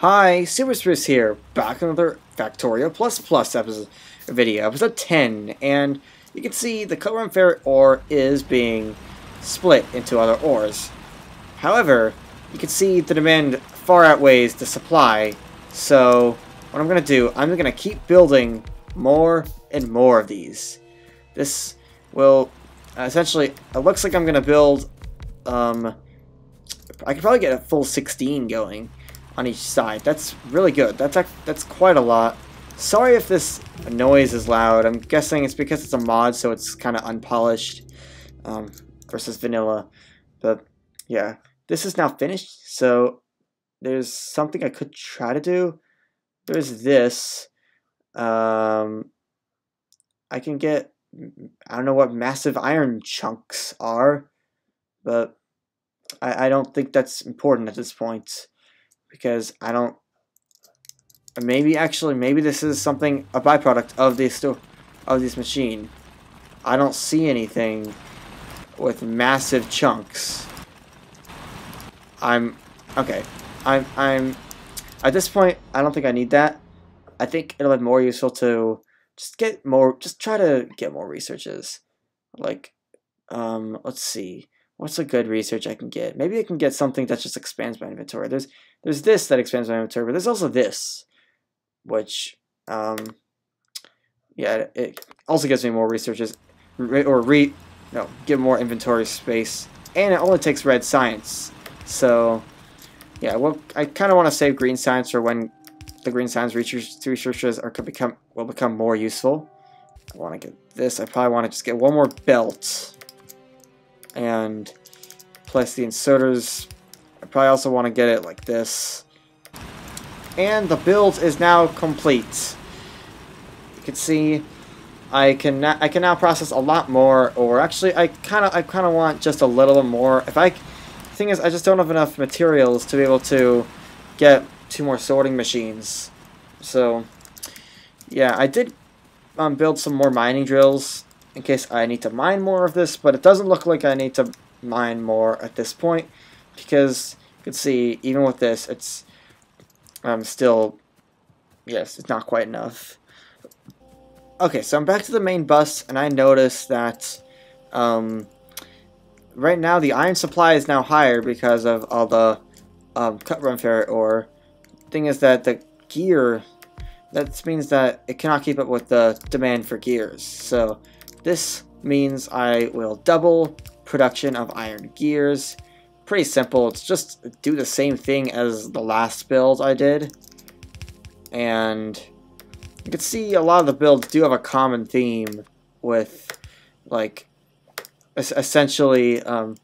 Hi, Super Spruce here, back another Factorio Plus Plus episode video, episode 10, and you can see the Cuprumferrit ore is being split into other ores. However, you can see the demand far outweighs the supply, so what I'm going to do, I'm going to keep building more and more of these. This will uh, essentially, it looks like I'm going to build, um, I could probably get a full 16 going on each side. That's really good. That's that's quite a lot. Sorry if this noise is loud. I'm guessing it's because it's a mod, so it's kind of unpolished um, versus vanilla. But yeah, this is now finished. So there's something I could try to do. There's this. Um, I can get. I don't know what massive iron chunks are, but I, I don't think that's important at this point because I don't. Maybe actually, maybe this is something a byproduct of this of this machine. I don't see anything with massive chunks. I'm okay. I'm I'm at this point. I don't think I need that. I think it'll be more useful to just get more. Just try to get more researches. Like, um, let's see. What's a good research I can get? Maybe I can get something that just expands my inventory. There's there's this that expands my inventory, but there's also this, which, um, yeah, it also gives me more researches, or re, no, give more inventory space, and it only takes red science. So, yeah, well, I kind of want to save green science for when the green science research researches are could become will become more useful. I want to get this. I probably want to just get one more belt and place the inserters. I probably also want to get it like this. And the build is now complete. You can see I can I can now process a lot more, or actually I kind of I kind of want just a little more. If I thing is I just don't have enough materials to be able to get two more sorting machines. So yeah, I did um, build some more mining drills in case I need to mine more of this, but it doesn't look like I need to mine more at this point because you can see even with this it's um, still yes it's not quite enough. Okay so I'm back to the main bus and I notice that um, right now the iron supply is now higher because of all the um, run Ferret ore thing is that the gear that means that it cannot keep up with the demand for gears so this means I will double production of iron gears. Pretty simple, it's just do the same thing as the last build I did. And you can see a lot of the builds do have a common theme with, like, essentially, um,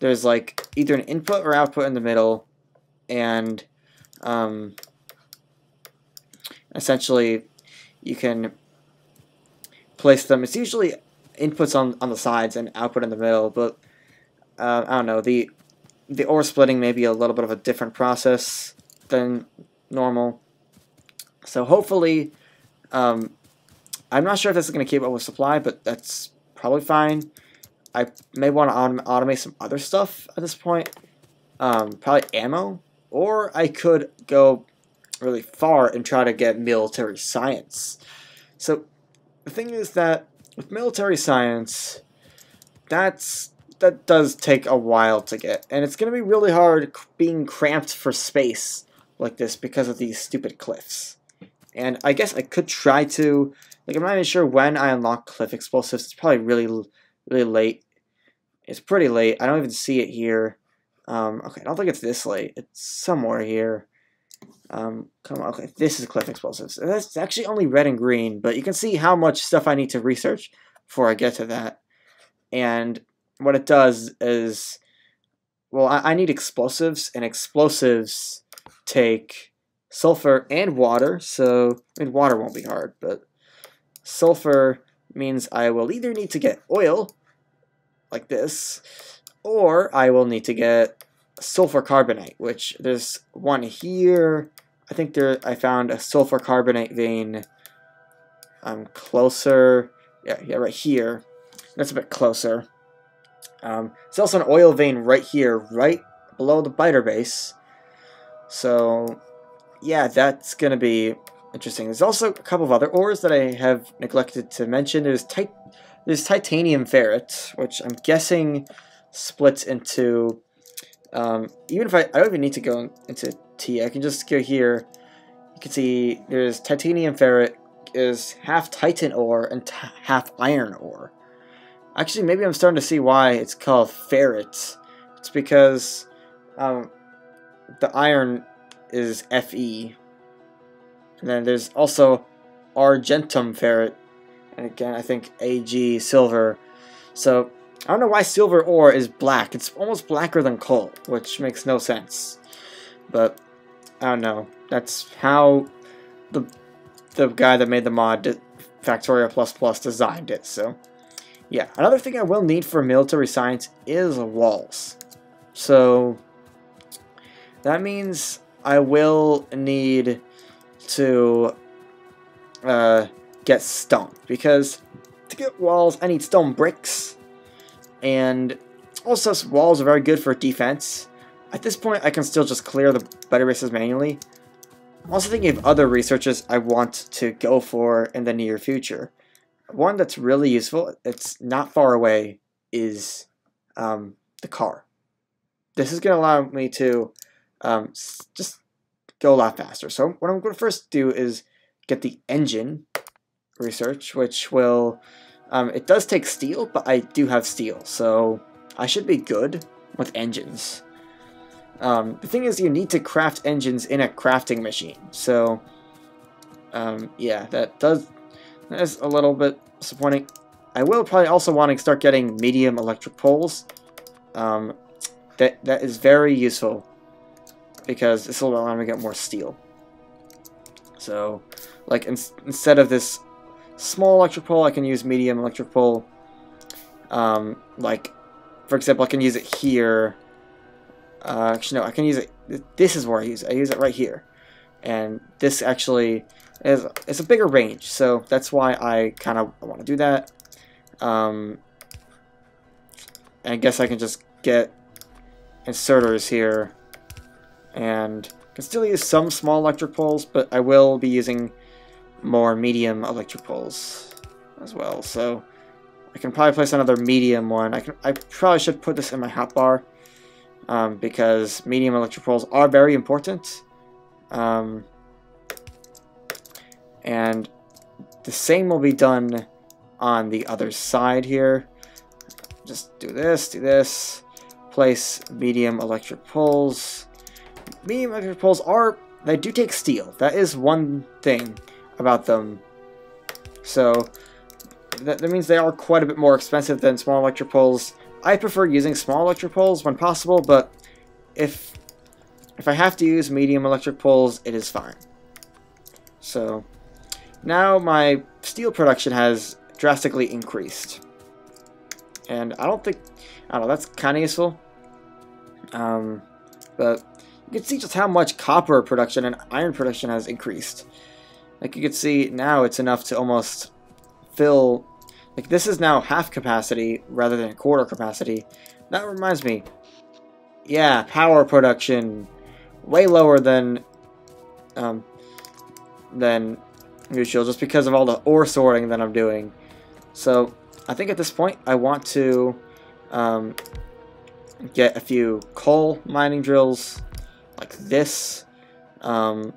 there's like either an input or output in the middle, and um, essentially you can place them. It's usually inputs on, on the sides and output in the middle, but uh, I don't know, the the ore splitting may be a little bit of a different process than normal. So hopefully, um, I'm not sure if this is going to keep up with supply, but that's probably fine. I may want to autom automate some other stuff at this point. Um, probably ammo, or I could go really far and try to get military science. So the thing is that with military science, that's that does take a while to get, and it's going to be really hard being cramped for space like this because of these stupid cliffs. And I guess I could try to, like, I'm not even sure when I unlock cliff explosives. It's probably really, really late. It's pretty late. I don't even see it here. Um, okay, I don't think it's this late. It's somewhere here. Um, come on, okay, this is cliff explosives. That's actually only red and green, but you can see how much stuff I need to research before I get to that. And what it does is, well, I, I need explosives, and explosives take sulfur and water, so, I mean, water won't be hard, but sulfur means I will either need to get oil, like this, or I will need to get sulfur carbonate, which there's one here. I think there I found a sulfur carbonate vein um, closer. Yeah, yeah, right here. That's a bit closer. Um, there's also an oil vein right here, right below the biter base. So, yeah, that's going to be interesting. There's also a couple of other ores that I have neglected to mention. There's, tit there's titanium ferret, which I'm guessing splits into... Um, even if I, I don't even need to go into T, I can just go here. You can see there's titanium ferret is half titan ore and half iron ore. Actually, maybe I'm starting to see why it's called ferret. It's because um, the iron is Fe. And then there's also argentum ferret. And again, I think Ag silver. So, I don't know why silver ore is black. It's almost blacker than coal, which makes no sense. But, I don't know. That's how the the guy that made the mod Factorio Plus Plus designed it, so... Yeah, another thing I will need for military science is walls. So, that means I will need to uh, get stone. Because to get walls, I need stone bricks. And also, walls are very good for defense. At this point, I can still just clear the better races manually. I'm also thinking of other researches I want to go for in the near future. One that's really useful, it's not far away, is um, the car. This is going to allow me to um, just go a lot faster. So what I'm going to first do is get the engine research, which will, um, it does take steel, but I do have steel, so I should be good with engines. Um, the thing is, you need to craft engines in a crafting machine, so um, yeah, that does that is a little bit disappointing. I will probably also want to start getting medium electric poles. Um, that that is very useful because this will allow me to get more steel. So, like in, instead of this small electric pole, I can use medium electric pole. Um, like, for example, I can use it here uh, actually, no, I can use it. This is where I use it. I use it right here. And this actually is it's a bigger range, so that's why I kind of want to do that. Um, I guess I can just get inserters here and can still use some small electric poles, but I will be using more medium electric poles as well. So I can probably place another medium one. I can I probably should put this in my hotbar um, because medium electric poles are very important. Um, and the same will be done on the other side here. Just do this, do this. Place medium electric poles. Medium electric poles are, they do take steel. That is one thing about them. So, that, that means they are quite a bit more expensive than small electric poles. I prefer using small electric poles when possible, but if if I have to use medium electric poles, it is fine. So now my steel production has drastically increased. And I don't think, I don't know, that's kind of useful. Um, but you can see just how much copper production and iron production has increased. Like you can see now it's enough to almost fill like this is now half capacity rather than quarter capacity. That reminds me. Yeah, power production way lower than um than usual just because of all the ore sorting that I'm doing. So I think at this point I want to um, get a few coal mining drills like this. Um,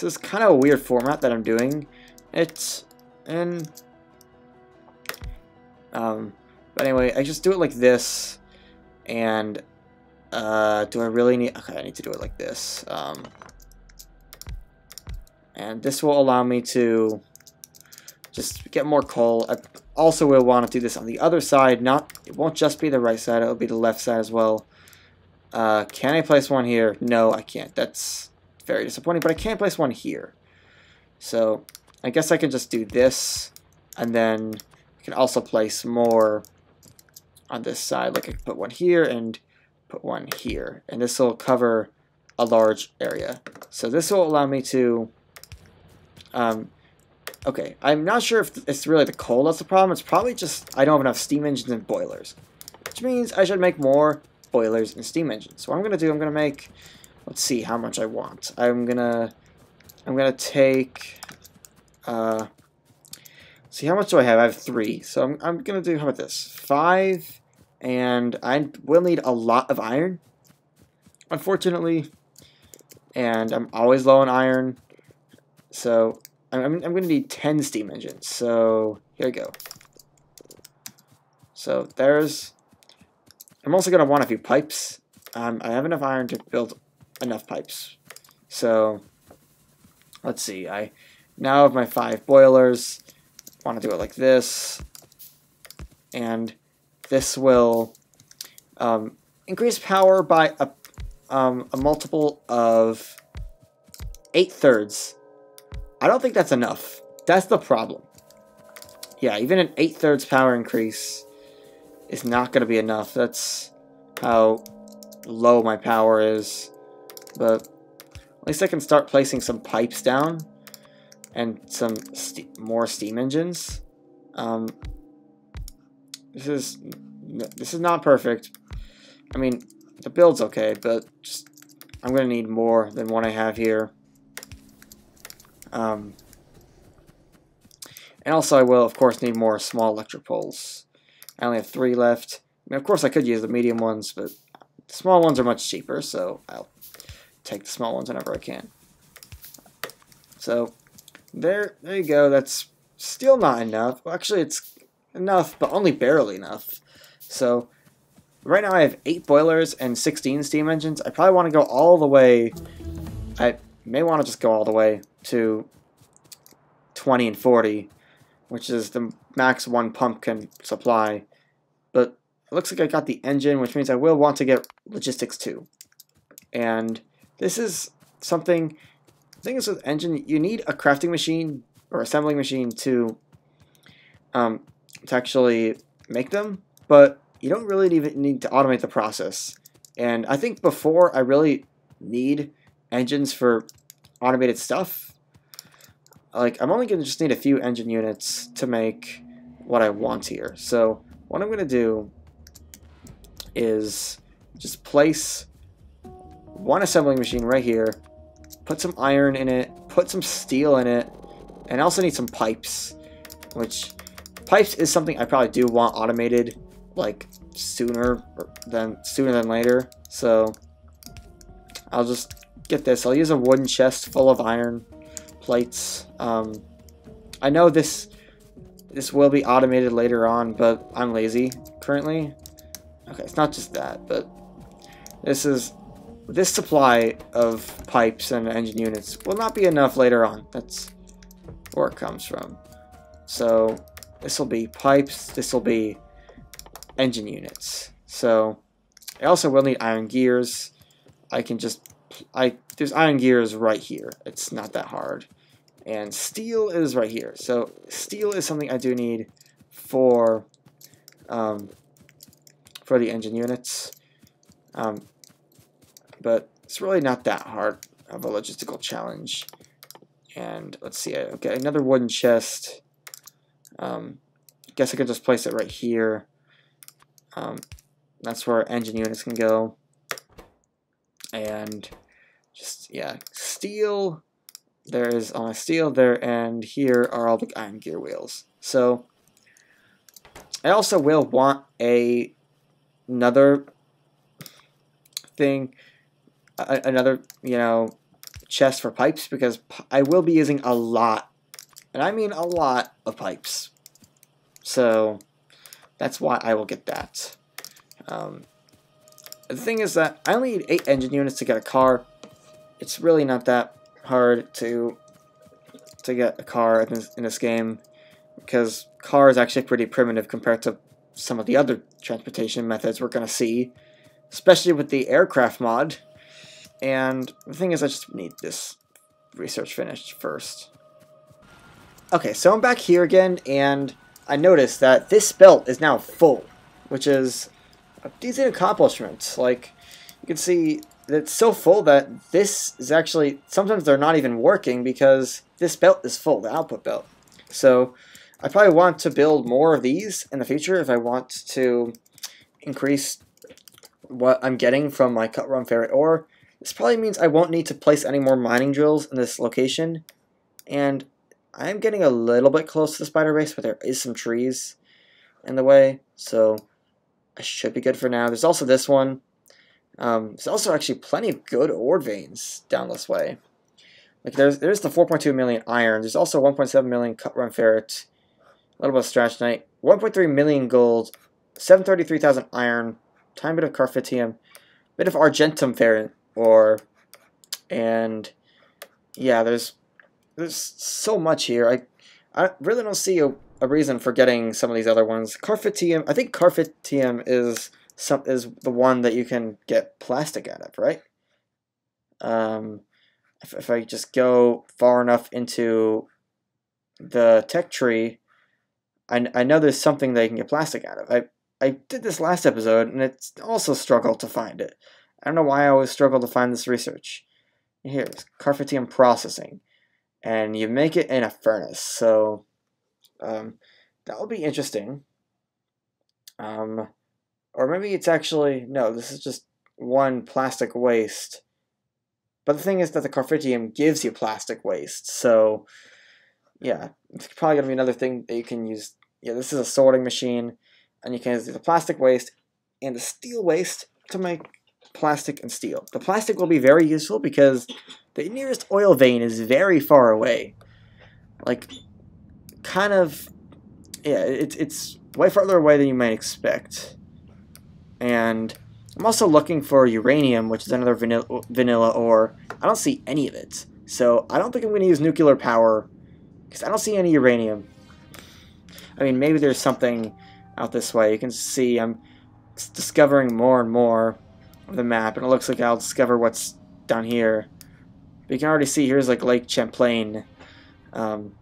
this is kind of a weird format that I'm doing. It's in um, but anyway, I just do it like this, and uh, do I really need, okay, I need to do it like this. Um, and this will allow me to just get more coal. I also will want to do this on the other side, not, it won't just be the right side, it'll be the left side as well. Uh, can I place one here? No, I can't. That's very disappointing, but I can't place one here. So, I guess I can just do this, and then I can also place more on this side. Like I can put one here and put one here. And this will cover a large area. So this will allow me to... Um, okay, I'm not sure if it's really the coal that's the problem. It's probably just I don't have enough steam engines and boilers. Which means I should make more boilers and steam engines. So what I'm going to do, I'm going to make let's see how much I want. I'm gonna I'm gonna take uh see how much do I have? I have three. So I'm I'm gonna do how about this? Five and I will need a lot of iron. Unfortunately. And I'm always low on iron. So I'm, I'm, to need 10 steam engines. So here we go. So there's... I'm also going to want a few pipes. Um, I have enough iron to build enough pipes. So let's see. I now have my five boilers. want to do it like this. And this will um, increase power by a, um, a multiple of 8 thirds I don't think that's enough. That's the problem. Yeah, even an 8 thirds power increase is not going to be enough. That's how low my power is. But at least I can start placing some pipes down and some more steam engines. Um, this is this is not perfect. I mean, the build's okay, but just I'm going to need more than what I have here. Um, and also I will, of course, need more small electric poles. I only have three left. I mean, of course, I could use the medium ones, but the small ones are much cheaper, so I'll take the small ones whenever I can. So, there, there you go. That's still not enough. Well, actually, it's enough, but only barely enough. So, right now I have 8 boilers and 16 steam engines. I probably want to go all the way... I may want to just go all the way to 20 and 40, which is the max one pump can supply. But it looks like I got the engine, which means I will want to get logistics too. And this is something, the thing is with engine, you need a crafting machine or assembling machine to, um, to actually make them, but you don't really even need to automate the process. And I think before I really need engines for automated stuff, like I'm only going to just need a few engine units to make what I want here. So what I'm going to do is just place one assembling machine right here, put some iron in it, put some steel in it, and I also need some pipes, which pipes is something I probably do want automated like sooner than sooner than later. So I'll just get this. I'll use a wooden chest full of iron plates. Um, I know this this will be automated later on, but I'm lazy currently. Okay, it's not just that, but this is this supply of pipes and engine units will not be enough later on. That's where it comes from. So this will be pipes, this will be engine units. So I also will need iron gears. I can just I there's iron gears right here. It's not that hard. And steel is right here. So steel is something I do need for um, for the engine units. Um, but it's really not that hard of a logistical challenge. And let's see, okay, another wooden chest. Um, guess I could just place it right here. Um, that's where engine units can go. And just, yeah, steel there is all my steel there, and here are all the iron gear wheels. So I also will want a another thing, another you know chest for pipes because I will be using a lot, and I mean a lot of pipes. So that's why I will get that. Um, the thing is that I only need 8 engine units to get a car. It's really not that hard to to get a car in this, in this game because car is actually pretty primitive compared to some of the other transportation methods we're going to see, especially with the aircraft mod. And the thing is, I just need this research finished first. Okay, so I'm back here again, and I noticed that this belt is now full, which is a decent accomplishment. Like, you can see it's so full that this is actually sometimes they're not even working because this belt is full, the output belt. So I probably want to build more of these in the future if I want to increase what I'm getting from my Cuprumferrit ore. This probably means I won't need to place any more mining drills in this location. And I'm getting a little bit close to the spider base, but there is some trees in the way, so I should be good for now. There's also this one. Um, there's also actually plenty of good ore veins down this way. Like there's there's the 4.2 million iron. There's also 1.7 million Cuprumferrit, a little bit of stratronite, 1.3 million gold, 733,000 iron, tiny bit of carfitium, bit of argentum ferret, or and yeah, there's there's so much here. I I really don't see a, a reason for getting some of these other ones. Carfitium, I think carfitium is some is the one that you can get plastic out of, right? Um, if, if I just go far enough into the tech tree, I, I know there's something that you can get plastic out of. I I did this last episode, and it's also struggled to find it. I don't know why I always struggle to find this research. Here's carfitium processing and you make it in a furnace. So um, that will be interesting. Um, or maybe it's actually no. This is just one plastic waste. But the thing is that the carfitium gives you plastic waste. So yeah, it's probably gonna be another thing that you can use. Yeah, this is a sorting machine, and you can use the plastic waste and the steel waste to make plastic and steel. The plastic will be very useful because the nearest oil vein is very far away. Like, kind of, yeah, it's, it's way farther away than you might expect. And I'm also looking for uranium, which is another vanilla, vanilla ore. I don't see any of it. So I don't think I'm going to use nuclear power because I don't see any uranium. I mean, maybe there's something out this way. You can see I'm discovering more and more of the map, and it looks like I'll discover what's down here. But you can already see here's like Lake Champlain. Um,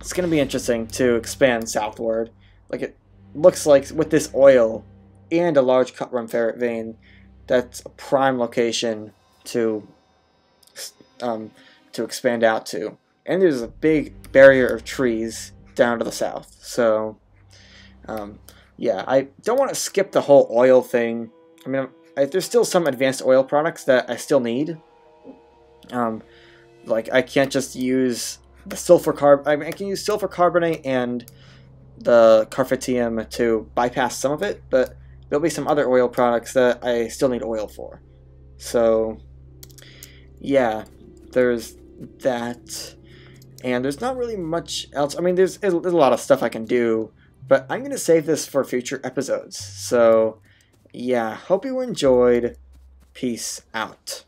it's going to be interesting to expand southward. Like it looks like with this oil and a large Cuprumferrit vein, that's a prime location to um, to expand out to. And there's a big barrier of trees down to the south. So, um, yeah, I don't want to skip the whole oil thing. I mean, I, there's still some advanced oil products that I still need. Um, like I can't just use the sulfur carb. I, mean, I can use sulfur carbonate and the carfitium to bypass some of it, but there'll be some other oil products that I still need oil for. So, yeah, there's that. And there's not really much else. I mean, there's, there's a lot of stuff I can do, but I'm going to save this for future episodes. So, yeah, hope you enjoyed. Peace out.